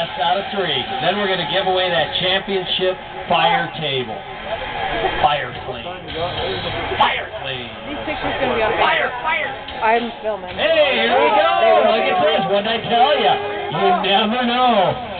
Best out of three. Then we're going to give away that championship fire table. Fire flame. Fire flame. These pictures gonna be on Fire, fire. I'm filming. Hey, here we go. Look at this. What did I tell you? You never know.